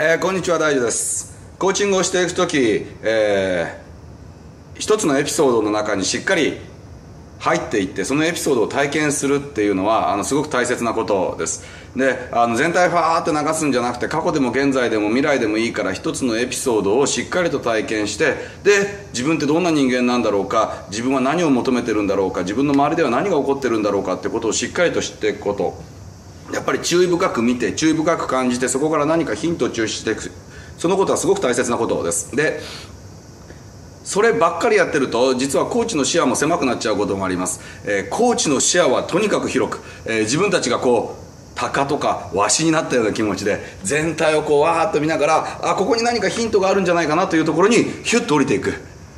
えーこんにちは大丈です。コーチングをしていく時、えー一つのエピソードの中にしっかり入っていってそのエピソードを体験するっていうのはあのすごく大切なことです。であの全体ファーって流すんじゃなくて過去でも現在でも未来でもいいから一つのエピソードをしっかりと体験してで自分ってどんな人間なんだろうか自分は何を求めてるんだろうか自分の周りでは何が起こってるんだろうかってことをしっかりと知っていくこと。やっぱり注意深く見て注意深く感じてそこから何かヒントを抽出していく。そのことはすごく大切なことです。でそればっかりやってると実はコーチの視野も狭くなっちゃうこともあります、えーコーチの視野はとにかく広く、えー自分たちがこう鷹とかワシになったような気持ちで全体をこうわーっと見ながらあここに何かヒントがあるんじゃないかなというところにヒュッと降りていく。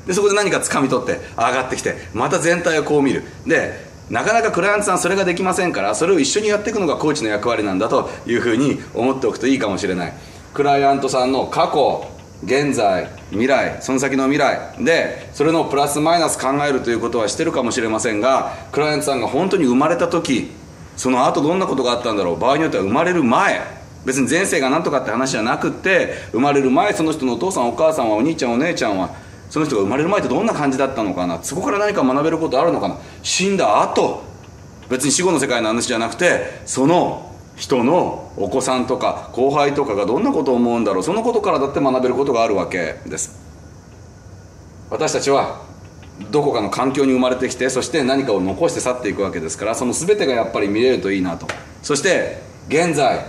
でそこで何か掴み取って上がってきてまた全体をこう見る。でなかなかクライアントさんそれができませんからそれを一緒にやっていくのがコーチの役割なんだというふうに思っておくといいかもしれない。クライアントさんの過去現在未来その先の未来。でそれのプラスマイナス考えるということはしてるかもしれませんがクライアントさんが本当に生まれた時その後どんなことがあったんだろう。場合によっては生まれる前。別に前世が何とかって話じゃなくって生まれる前その人のお父さんお母さんはお兄ちゃんお姉ちゃんはその人が生まれる前ってどんな感じだったのかな？そこから何か学べることあるのかな？死んだ後？別に死後の世界の話じゃなくてその人のお子さんとか後輩とかがどんなことを思うんだろう？そのことからだって学べることがあるわけです。私たちはどこかの環境に生まれてきてそして何かを残して去っていくわけですからその全てがやっぱり見れるといいなと。そして現在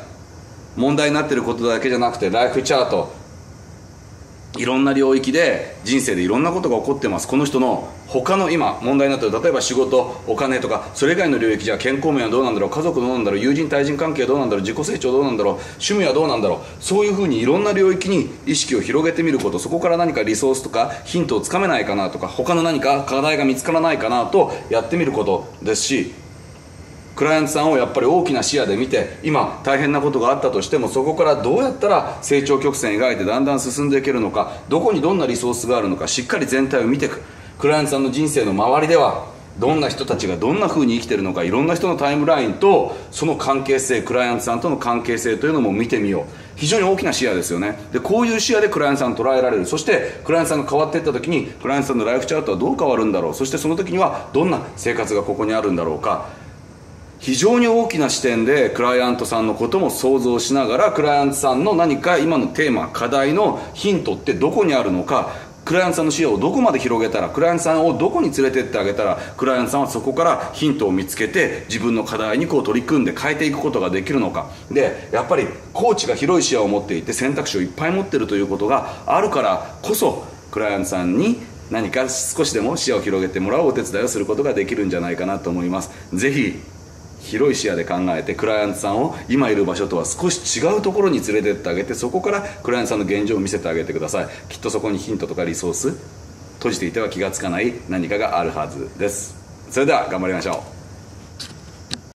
問題になっていることだけじゃなくてライフチャートいろんな領域で人生でいろんなことが起こってます。この人の他の今問題になっている例えば仕事お金とかそれ以外の領域じゃ健康面はどうなんだろう家族どうなんだろう友人対人関係はどうなんだろう自己成長どうなんだろう趣味はどうなんだろうそういうふうにいろんな領域に意識を広げてみることそこから何かリソースとかヒントをつかめないかなとか他の何か課題が見つからないかなとやってみることですしクライアントさんをやっぱり大きな視野で見て今大変なことがあったとしてもそこからどうやったら成長曲線描いてだんだん進んでいけるのかどこにどんなリソースがあるのかしっかり全体を見ていく。クライアントさんの人生の周りではどんな人たちがどんな風に生きてるのかいろんな人のタイムラインとその関係性クライアントさんとの関係性というのも見てみよう。非常に大きな視野ですよね。でこういう視野でクライアントさん捉えられる。そしてクライアントさんが変わっていった時にクライアントさんのライフチャートはどう変わるんだろう。そしてその時にはどんな生活がここにあるんだろうか。非常に大きな視点でクライアントさんのことも想像しながらクライアントさんの何か今のテーマ課題のヒントってどこにあるのかクライアントさんの視野をどこまで広げたらクライアントさんをどこに連れてってあげたらクライアントさんはそこからヒントを見つけて自分の課題にこう取り組んで変えていくことができるのか。でやっぱりコーチが広い視野を持っていて選択肢をいっぱい持ってるということがあるからこそクライアントさんに何か少しでも視野を広げてもらうお手伝いをすることができるんじゃないかなと思います。ぜひ広い視野で考えてクライアントさんを今いる場所とは少し違うところに連れてってあげてそこからクライアントさんの現状を見せてあげてください。きっとそこにヒントとかリソース閉じていては気がつかない何かがあるはずです。それでは頑張りましょう。